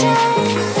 change